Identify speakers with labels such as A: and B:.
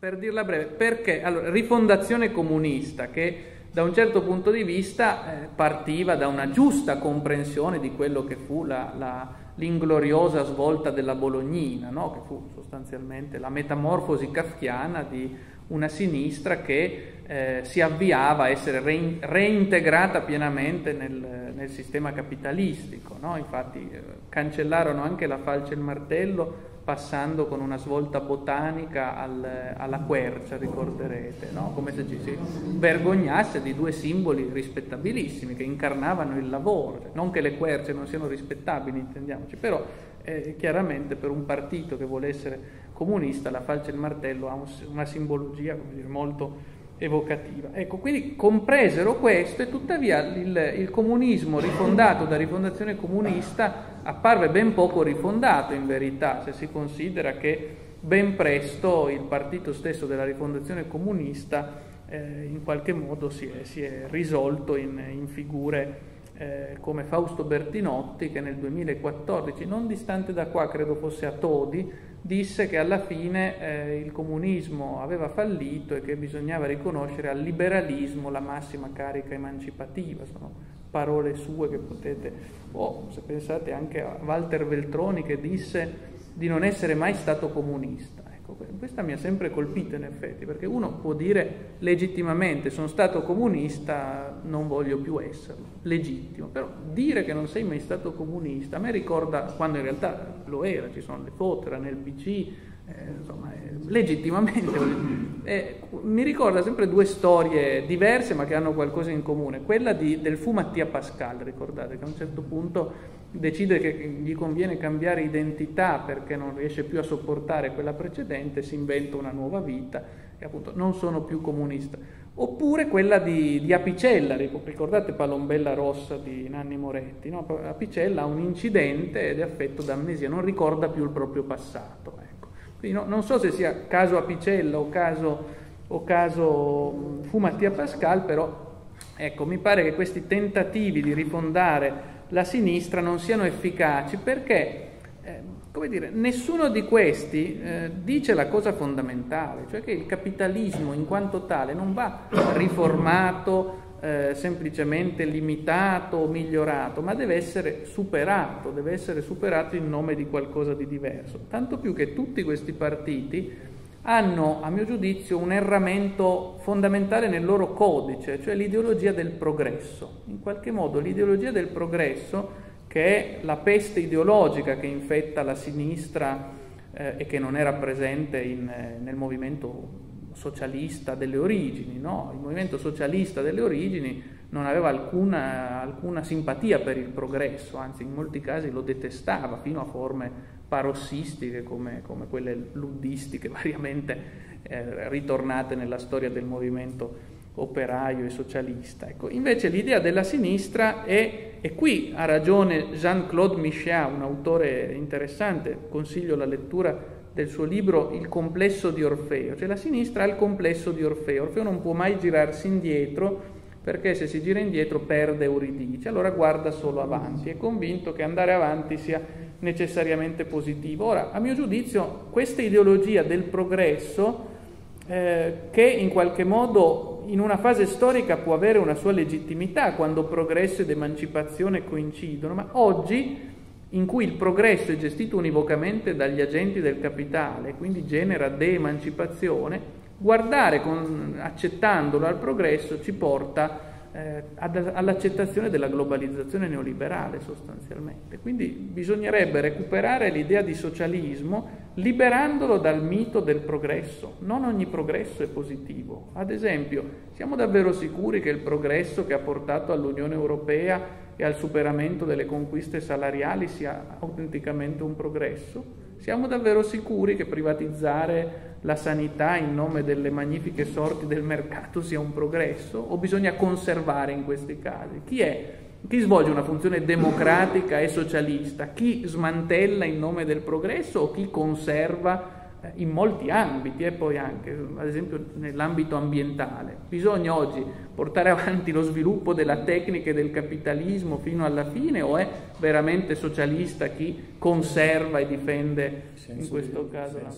A: Per dirla breve, perché? Allora, rifondazione comunista che da un certo punto di vista eh, partiva da una giusta comprensione di quello che fu la, la, l'ingloriosa svolta della Bolognina, no? che fu sostanzialmente la metamorfosi kafkiana di una sinistra che eh, si avviava a essere rein, reintegrata pienamente nel, nel sistema capitalistico. No? Infatti eh, cancellarono anche la falce e il martello passando con una svolta botanica al, alla quercia, ricorderete, no? come se ci si vergognasse di due simboli rispettabilissimi che incarnavano il lavoro, cioè, non che le querce non siano rispettabili, intendiamoci, però eh, chiaramente per un partito che vuole essere comunista la falce e il martello ha una simbologia dire, molto evocativa. Ecco, quindi compresero questo e tuttavia il, il, comunismo rifondato da rifondazione comunista apparve ben poco rifondato in verità, se si considera che ben presto il partito stesso della rifondazione comunista eh, in qualche modo si è, si è risolto in, in figure eh, come Fausto Bertinotti che nel 2014, non distante da qua, credo fosse a Todi, disse che alla fine eh, il comunismo aveva fallito e che bisognava riconoscere al liberalismo la massima carica emancipativa. Sono parole sue che potete... O se pensate anche a Walter Veltroni che disse di non essere mai stato comunista. Ecco, questa mi ha sempre colpito in effetti, perché uno può dire legittimamente sono stato comunista, non voglio più esserlo, legittimo, però dire che non sei mai stato comunista a me ricorda quando in realtà lo era, ci sono le foto, era nel PC, eh, insomma, eh, legittimamente, eh, mi ricorda sempre due storie diverse ma che hanno qualcosa in comune, quella di, del fu Mattia Pascal, ricordate che a un certo punto decide che gli conviene cambiare identità perché non riesce più a sopportare quella precedente, si inventa una nuova vita e appunto non sono più comunista. Oppure quella di, di Apicella, ricordate Palombella Rossa di Nanni Moretti? No? Apicella ha un incidente ed è affetto da amnesia, non ricorda più il proprio passato. Ecco. No, non so se sia caso Apicella o caso, o caso fu Mattia Pascal, però ecco, mi pare che questi tentativi di rifondare la sinistra non siano efficaci perché, eh, come dire, nessuno di questi eh, dice la cosa fondamentale, cioè che il capitalismo in quanto tale non va riformato, eh, semplicemente limitato o migliorato, ma deve essere superato, deve essere superato in nome di qualcosa di diverso. Tanto più che tutti questi partiti hanno, a mio giudizio, un erramento fondamentale nel loro codice, cioè l'ideologia del progresso. In qualche modo l'ideologia del progresso, che è la peste ideologica che infetta la sinistra eh, e che non era presente in, eh, nel movimento socialista delle origini, no? il movimento socialista delle origini non aveva alcuna, alcuna simpatia per il progresso, anzi in molti casi lo detestava fino a forme parossistiche come, come quelle luddistiche variamente eh, ritornate nella storia del movimento operaio e socialista. Ecco, invece l'idea della sinistra è, e qui ha ragione Jean-Claude Michéa, un autore interessante, consiglio la lettura del suo libro Il complesso di Orfeo, cioè la sinistra ha il complesso di Orfeo, Orfeo non può mai girarsi indietro perché se si gira indietro perde Euridice, allora guarda solo avanti, è convinto che andare avanti sia necessariamente positivo. Ora, a mio giudizio, questa ideologia del progresso, eh, che in qualche modo in una fase storica può avere una sua legittimità quando progresso ed emancipazione coincidono, ma oggi in cui il progresso è gestito univocamente dagli agenti del capitale, quindi genera de-emancipazione, guardare con, accettandolo al progresso ci porta eh, ad, all'accettazione della globalizzazione neoliberale sostanzialmente. Quindi bisognerebbe recuperare l'idea di socialismo liberandolo dal mito del progresso. Non ogni progresso è positivo. Ad esempio, siamo davvero sicuri che il progresso che ha portato all'Unione Europea e al superamento delle conquiste salariali sia autenticamente un progresso? Siamo davvero sicuri che privatizzare la sanità in nome delle magnifiche sorti del mercato sia un progresso? O bisogna conservare in questi casi? Chi è? Chi svolge una funzione democratica e socialista? Chi smantella in nome del progresso o chi conserva in molti ambiti e poi anche, ad esempio nell'ambito ambientale. Bisogna oggi portare avanti lo sviluppo della tecnica e del capitalismo fino alla fine o è veramente socialista chi conserva e difende in questo caso la...